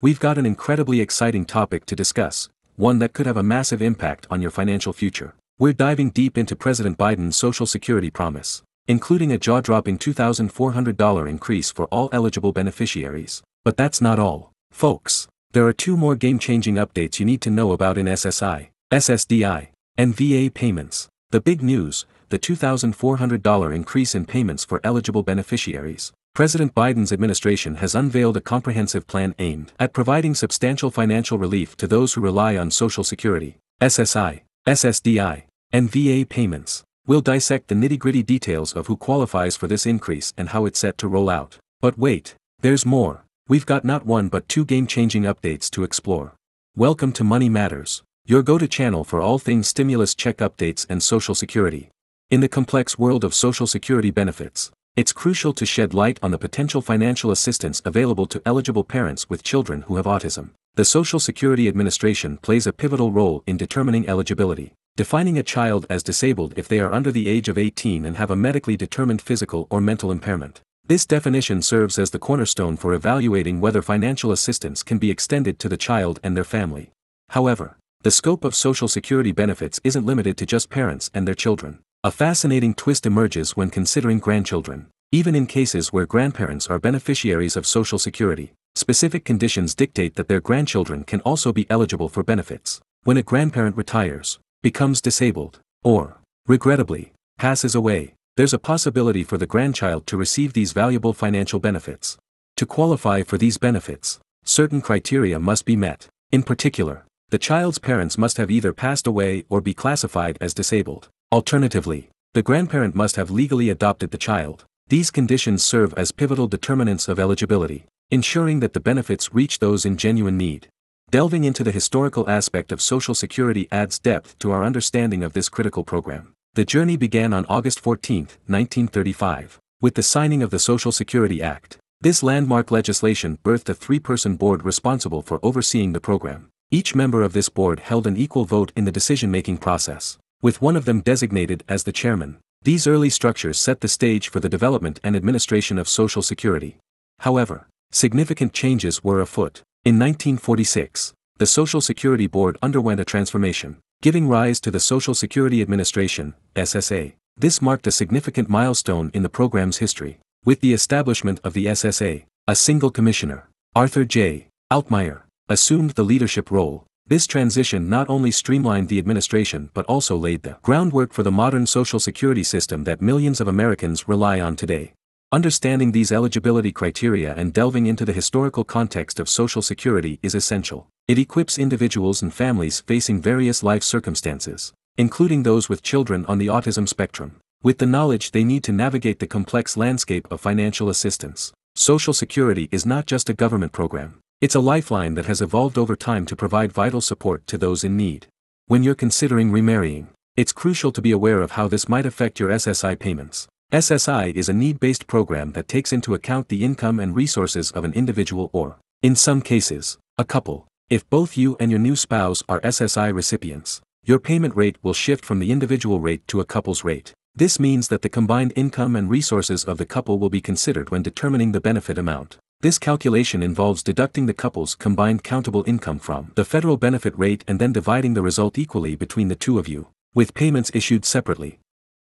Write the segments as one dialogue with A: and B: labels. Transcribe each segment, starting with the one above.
A: We've got an incredibly exciting topic to discuss, one that could have a massive impact on your financial future. We're diving deep into President Biden's Social Security promise, including a jaw-dropping $2,400 increase for all eligible beneficiaries. But that's not all, folks. There are two more game-changing updates you need to know about in SSI, SSDI, and VA payments. The big news, the $2,400 increase in payments for eligible beneficiaries. President Biden's administration has unveiled a comprehensive plan aimed at providing substantial financial relief to those who rely on Social Security, SSI, SSDI, and VA payments. We'll dissect the nitty-gritty details of who qualifies for this increase and how it's set to roll out. But wait, there's more. We've got not one but two game-changing updates to explore. Welcome to Money Matters, your go-to channel for all things stimulus check updates and Social Security. In the complex world of Social Security benefits, it's crucial to shed light on the potential financial assistance available to eligible parents with children who have autism. The Social Security Administration plays a pivotal role in determining eligibility, defining a child as disabled if they are under the age of 18 and have a medically determined physical or mental impairment. This definition serves as the cornerstone for evaluating whether financial assistance can be extended to the child and their family. However, the scope of Social Security benefits isn't limited to just parents and their children. A fascinating twist emerges when considering grandchildren. Even in cases where grandparents are beneficiaries of Social Security, specific conditions dictate that their grandchildren can also be eligible for benefits. When a grandparent retires, becomes disabled, or, regrettably, passes away, there's a possibility for the grandchild to receive these valuable financial benefits. To qualify for these benefits, certain criteria must be met. In particular, the child's parents must have either passed away or be classified as disabled. Alternatively, the grandparent must have legally adopted the child. These conditions serve as pivotal determinants of eligibility, ensuring that the benefits reach those in genuine need. Delving into the historical aspect of Social Security adds depth to our understanding of this critical program. The journey began on August 14, 1935, with the signing of the Social Security Act. This landmark legislation birthed a three-person board responsible for overseeing the program. Each member of this board held an equal vote in the decision-making process, with one of them designated as the chairman. These early structures set the stage for the development and administration of Social Security. However, significant changes were afoot. In 1946, the Social Security Board underwent a transformation giving rise to the Social Security Administration, SSA. This marked a significant milestone in the program's history. With the establishment of the SSA, a single commissioner, Arthur J. Altmeyer, assumed the leadership role. This transition not only streamlined the administration but also laid the groundwork for the modern social security system that millions of Americans rely on today. Understanding these eligibility criteria and delving into the historical context of Social Security is essential. It equips individuals and families facing various life circumstances, including those with children on the autism spectrum, with the knowledge they need to navigate the complex landscape of financial assistance. Social Security is not just a government program, it's a lifeline that has evolved over time to provide vital support to those in need. When you're considering remarrying, it's crucial to be aware of how this might affect your SSI payments. SSI is a need-based program that takes into account the income and resources of an individual or, in some cases, a couple. If both you and your new spouse are SSI recipients, your payment rate will shift from the individual rate to a couple's rate. This means that the combined income and resources of the couple will be considered when determining the benefit amount. This calculation involves deducting the couple's combined countable income from the federal benefit rate and then dividing the result equally between the two of you, with payments issued separately.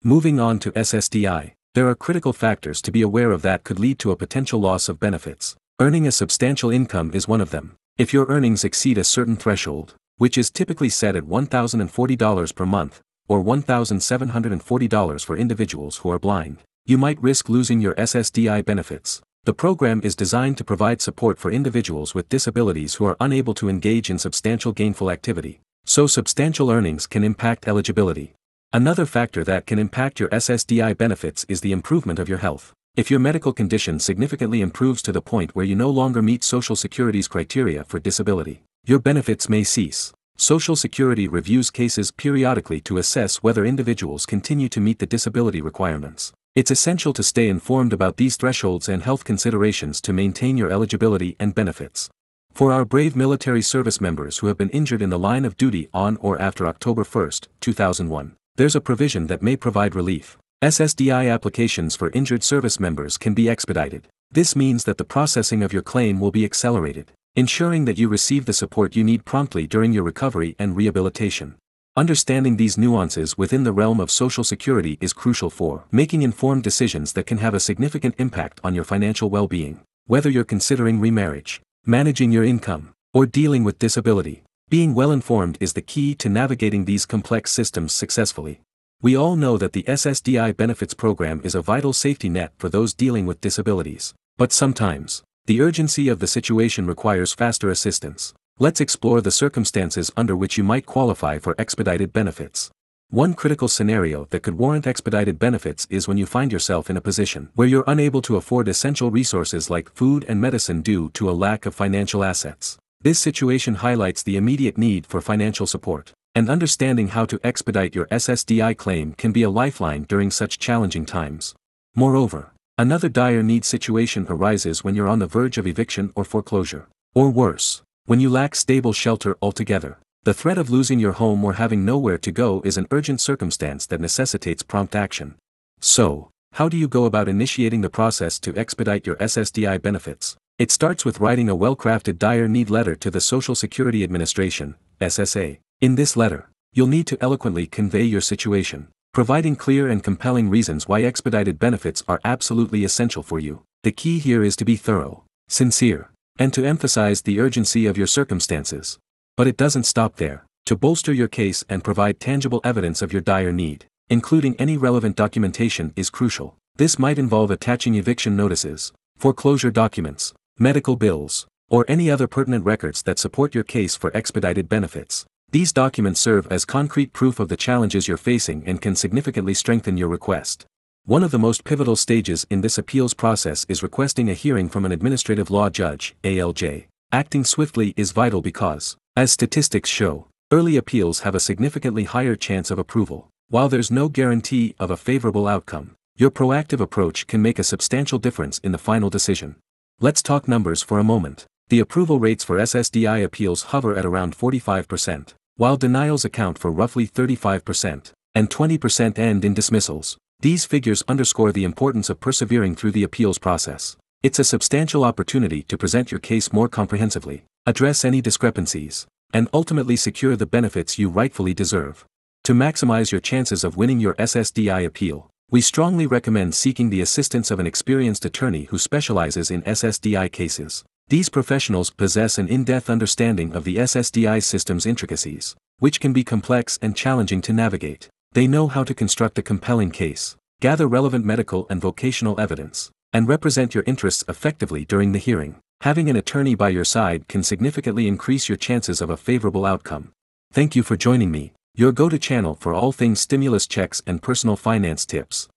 A: Moving on to SSDI, there are critical factors to be aware of that could lead to a potential loss of benefits. Earning a substantial income is one of them. If your earnings exceed a certain threshold, which is typically set at $1,040 per month, or $1,740 for individuals who are blind, you might risk losing your SSDI benefits. The program is designed to provide support for individuals with disabilities who are unable to engage in substantial gainful activity, so substantial earnings can impact eligibility. Another factor that can impact your SSDI benefits is the improvement of your health. If your medical condition significantly improves to the point where you no longer meet Social Security's criteria for disability, your benefits may cease. Social Security reviews cases periodically to assess whether individuals continue to meet the disability requirements. It's essential to stay informed about these thresholds and health considerations to maintain your eligibility and benefits. For our brave military service members who have been injured in the line of duty on or after October 1, 2001, there's a provision that may provide relief. SSDI applications for injured service members can be expedited. This means that the processing of your claim will be accelerated. ensuring that you receive the support you need promptly during your recovery and rehabilitation. Understanding these nuances within the realm of Social Security is crucial for making informed decisions that can have a significant impact on your financial well being. Whether you're considering remarriage, managing your income, or dealing with disability, being well informed is the key to navigating these complex systems successfully. We all know that the SSDI benefits program is a vital safety net for those dealing with disabilities. But sometimes, the urgency of the situation requires faster assistance. Let's explore the circumstances under which you might qualify for expedited benefits. One critical scenario that could warrant expedited benefits is when you find yourself in a position where you're unable to afford essential resources like food and medicine due to a lack of financial assets. This situation highlights the immediate need for financial support and understanding how to expedite your SSDI claim can be a lifeline during such challenging times. Moreover, another dire need situation arises when you're on the verge of eviction or foreclosure. Or worse, when you lack stable shelter altogether. The threat of losing your home or having nowhere to go is an urgent circumstance that necessitates prompt action. So, how do you go about initiating the process to expedite your SSDI benefits? It starts with writing a well-crafted dire need letter to the Social Security Administration, SSA. In this letter, you'll need to eloquently convey your situation, providing clear and compelling reasons why expedited benefits are absolutely essential for you. The key here is to be thorough, sincere, and to emphasize the urgency of your circumstances. But it doesn't stop there. To bolster your case and provide tangible evidence of your dire need, including any relevant documentation is crucial. This might involve attaching eviction notices, foreclosure documents, medical bills, or any other pertinent records that support your case for expedited benefits. These documents serve as concrete proof of the challenges you're facing and can significantly strengthen your request. One of the most pivotal stages in this appeals process is requesting a hearing from an administrative law judge, ALJ. Acting swiftly is vital because, as statistics show, early appeals have a significantly higher chance of approval. While there's no guarantee of a favorable outcome, your proactive approach can make a substantial difference in the final decision. Let's talk numbers for a moment. The approval rates for SSDI appeals hover at around 45%, while denials account for roughly 35%, and 20% end in dismissals. These figures underscore the importance of persevering through the appeals process. It's a substantial opportunity to present your case more comprehensively, address any discrepancies, and ultimately secure the benefits you rightfully deserve. To maximize your chances of winning your SSDI appeal, we strongly recommend seeking the assistance of an experienced attorney who specializes in SSDI cases. These professionals possess an in-depth understanding of the SSDI system's intricacies, which can be complex and challenging to navigate. They know how to construct a compelling case, gather relevant medical and vocational evidence, and represent your interests effectively during the hearing. Having an attorney by your side can significantly increase your chances of a favorable outcome. Thank you for joining me, your go-to channel for all things stimulus checks and personal finance tips.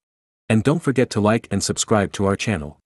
A: And don't forget to like and subscribe to our channel.